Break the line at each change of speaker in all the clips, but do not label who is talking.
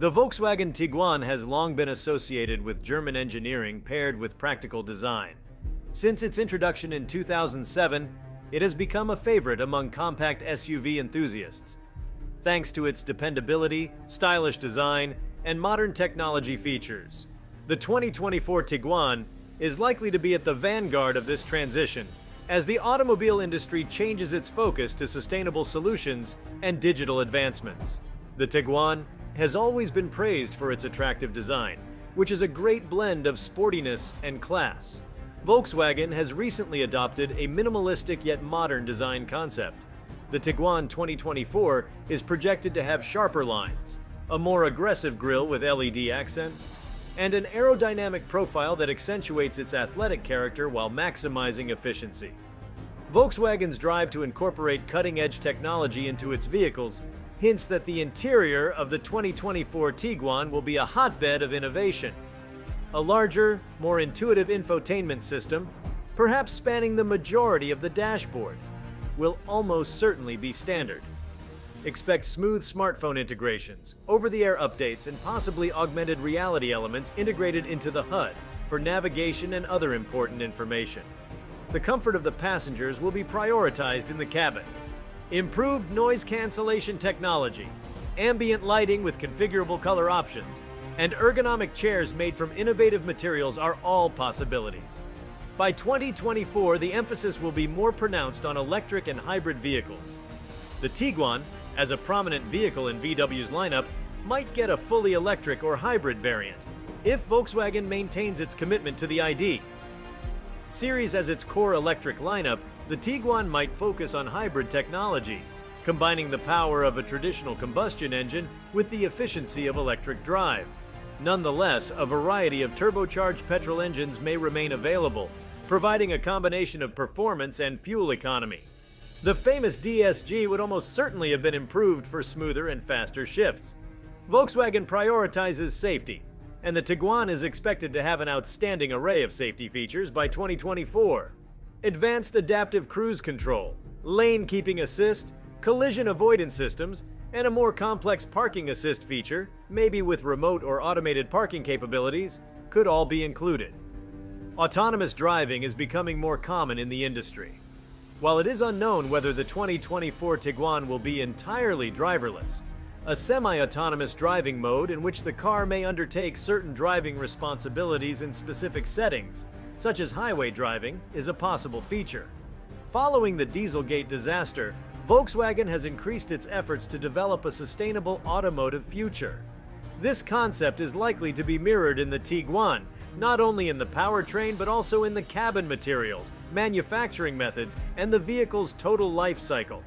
The Volkswagen Tiguan has long been associated with German engineering paired with practical design. Since its introduction in 2007, it has become a favorite among compact SUV enthusiasts. Thanks to its dependability, stylish design, and modern technology features. The 2024 Tiguan is likely to be at the vanguard of this transition as the automobile industry changes its focus to sustainable solutions and digital advancements. The Tiguan has always been praised for its attractive design, which is a great blend of sportiness and class. Volkswagen has recently adopted a minimalistic yet modern design concept. The Tiguan 2024 is projected to have sharper lines, a more aggressive grille with LED accents, and an aerodynamic profile that accentuates its athletic character while maximizing efficiency. Volkswagen's drive to incorporate cutting-edge technology into its vehicles hints that the interior of the 2024 Tiguan will be a hotbed of innovation. A larger, more intuitive infotainment system, perhaps spanning the majority of the dashboard, will almost certainly be standard. Expect smooth smartphone integrations, over-the-air updates, and possibly augmented reality elements integrated into the HUD for navigation and other important information. The comfort of the passengers will be prioritized in the cabin. Improved noise cancellation technology, ambient lighting with configurable color options, and ergonomic chairs made from innovative materials are all possibilities. By 2024, the emphasis will be more pronounced on electric and hybrid vehicles. The Tiguan as a prominent vehicle in VW's lineup, might get a fully electric or hybrid variant, if Volkswagen maintains its commitment to the ID. Series as its core electric lineup, the Tiguan might focus on hybrid technology, combining the power of a traditional combustion engine with the efficiency of electric drive. Nonetheless, a variety of turbocharged petrol engines may remain available, providing a combination of performance and fuel economy. The famous DSG would almost certainly have been improved for smoother and faster shifts. Volkswagen prioritizes safety, and the Tiguan is expected to have an outstanding array of safety features by 2024. Advanced adaptive cruise control, lane keeping assist, collision avoidance systems, and a more complex parking assist feature, maybe with remote or automated parking capabilities, could all be included. Autonomous driving is becoming more common in the industry. While it is unknown whether the 2024 Tiguan will be entirely driverless, a semi-autonomous driving mode in which the car may undertake certain driving responsibilities in specific settings, such as highway driving, is a possible feature. Following the Dieselgate disaster, Volkswagen has increased its efforts to develop a sustainable automotive future. This concept is likely to be mirrored in the Tiguan, not only in the powertrain but also in the cabin materials, manufacturing methods, and the vehicle's total life cycle.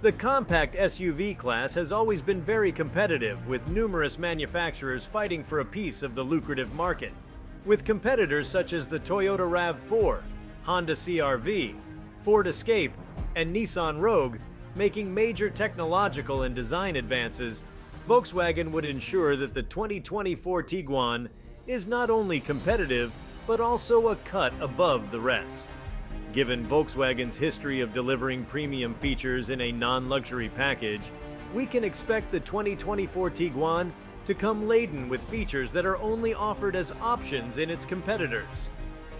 The compact SUV class has always been very competitive, with numerous manufacturers fighting for a piece of the lucrative market. With competitors such as the Toyota RAV4, Honda CRV, Ford Escape, and Nissan Rogue making major technological and design advances, Volkswagen would ensure that the 2024 Tiguan is not only competitive, but also a cut above the rest. Given Volkswagen's history of delivering premium features in a non-luxury package, we can expect the 2024 Tiguan to come laden with features that are only offered as options in its competitors.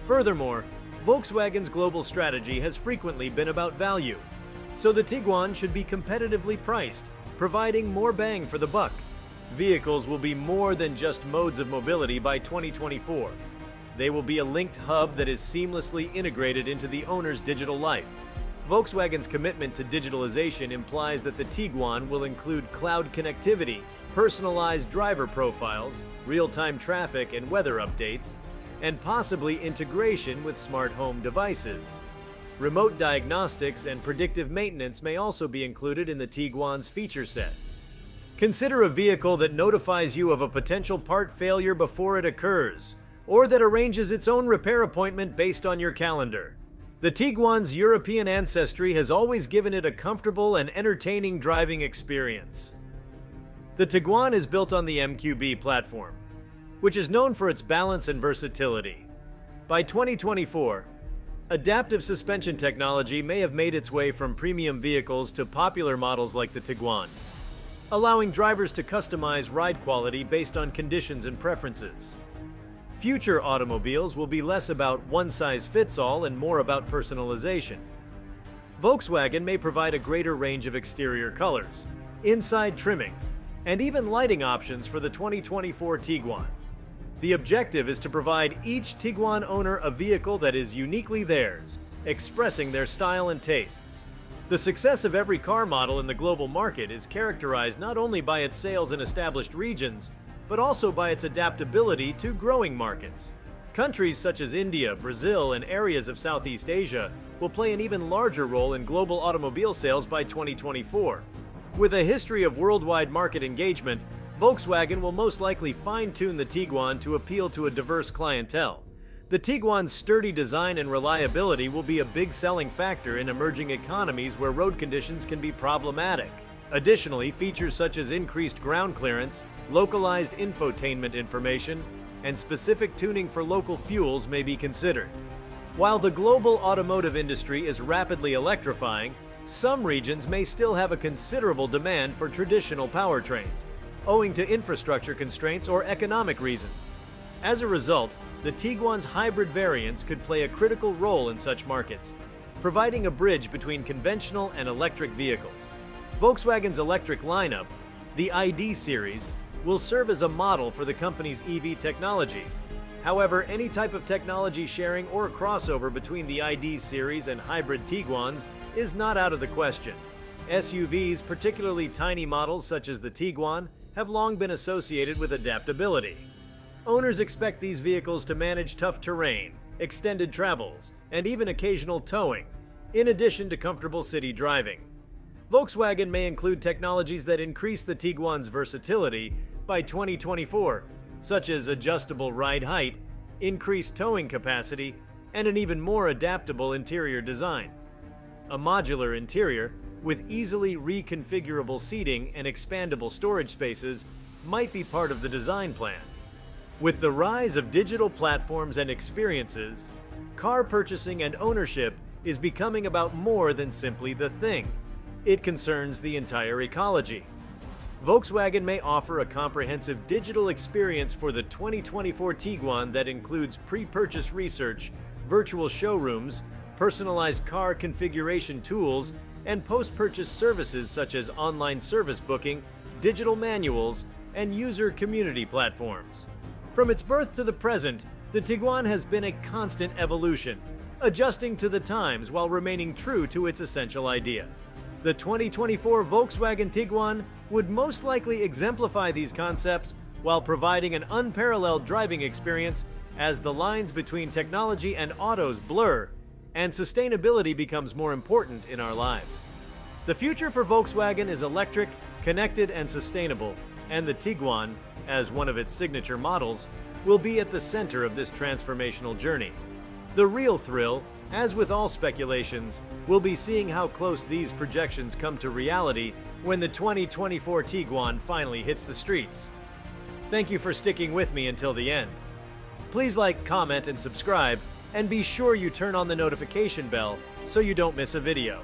Furthermore, Volkswagen's global strategy has frequently been about value, so the Tiguan should be competitively priced, providing more bang for the buck. Vehicles will be more than just modes of mobility by 2024. They will be a linked hub that is seamlessly integrated into the owner's digital life. Volkswagen's commitment to digitalization implies that the Tiguan will include cloud connectivity, personalized driver profiles, real-time traffic and weather updates, and possibly integration with smart home devices. Remote diagnostics and predictive maintenance may also be included in the Tiguan's feature set. Consider a vehicle that notifies you of a potential part failure before it occurs, or that arranges its own repair appointment based on your calendar. The Tiguan's European ancestry has always given it a comfortable and entertaining driving experience. The Tiguan is built on the MQB platform, which is known for its balance and versatility. By 2024, adaptive suspension technology may have made its way from premium vehicles to popular models like the Tiguan. allowing drivers to customize ride quality based on conditions and preferences. Future automobiles will be less about one-size-fits-all and more about personalization. Volkswagen may provide a greater range of exterior colors, inside trimmings, and even lighting options for the 2024 Tiguan. The objective is to provide each Tiguan owner a vehicle that is uniquely theirs, expressing their style and tastes. The success of every car model in the global market is characterized not only by its sales in established regions, but also by its adaptability to growing markets. Countries such as India, Brazil, and areas of Southeast Asia will play an even larger role in global automobile sales by 2024. With a history of worldwide market engagement, Volkswagen will most likely fine-tune the Tiguan to appeal to a diverse clientele. The Tiguan's sturdy design and reliability will be a big selling factor in emerging economies where road conditions can be problematic. Additionally, features such as increased ground clearance, localized infotainment information, and specific tuning for local fuels may be considered. While the global automotive industry is rapidly electrifying, some regions may still have a considerable demand for traditional powertrains, owing to infrastructure constraints or economic reasons. As a result, the Tiguan's hybrid variants could play a critical role in such markets, providing a bridge between conventional and electric vehicles. Volkswagen's electric lineup, the ID series, will serve as a model for the company's EV technology. However, any type of technology sharing or crossover between the ID series and hybrid Tiguans is not out of the question. SUVs, particularly tiny models such as the Tiguan, have long been associated with adaptability. Owners expect these vehicles to manage tough terrain, extended travels, and even occasional towing, in addition to comfortable city driving. Volkswagen may include technologies that increase the Tiguan's versatility by 2024, such as adjustable ride height, increased towing capacity, and an even more adaptable interior design. A modular interior, with easily reconfigurable seating and expandable storage spaces, might be part of the design plan. With the rise of digital platforms and experiences, car purchasing and ownership is becoming about more than simply the thing. It concerns the entire ecology. Volkswagen may offer a comprehensive digital experience for the 2024 Tiguan that includes pre-purchase research, virtual showrooms, personalized car configuration tools, and post-purchase services such as online service booking, digital manuals, and user community platforms. From its birth to the present, the Tiguan has been a constant evolution, adjusting to the times while remaining true to its essential idea. The 2024 Volkswagen Tiguan would most likely exemplify these concepts while providing an unparalleled driving experience as the lines between technology and autos blur and sustainability becomes more important in our lives. The future for Volkswagen is electric, connected, and sustainable, and the Tiguan, as one of its signature models, will be at the center of this transformational journey. The real thrill, as with all speculations, we'll be seeing how close these projections come to reality when the 2024 Tiguan finally hits the streets. Thank you for sticking with me until the end. Please like, comment, and subscribe, and be sure you turn on the notification bell so you don't miss a video.